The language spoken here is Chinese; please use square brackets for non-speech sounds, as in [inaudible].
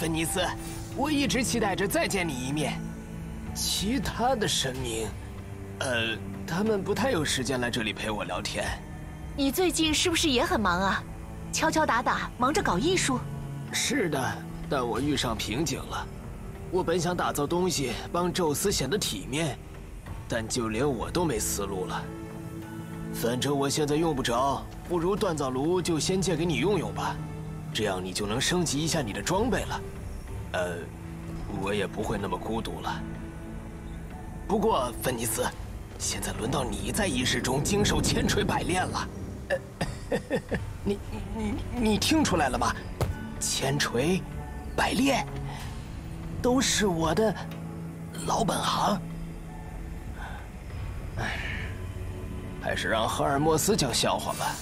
芬尼斯，我一直期待着再见你一面。其他的神明，呃，他们不太有时间来这里陪我聊天。你最近是不是也很忙啊？敲敲打打，忙着搞艺术。是的，但我遇上瓶颈了。我本想打造东西帮宙斯显得体面，但就连我都没思路了。反正我现在用不着，不如锻造炉就先借给你用用吧，这样你就能升级一下你的装备了。呃，我也不会那么孤独了。不过，芬尼斯，现在轮到你在仪式中经受千锤百炼了。呃 [laughs] 你你你听出来了吗？千锤百炼。都是我的老本行，哎，还是让赫尔墨斯讲笑话吧。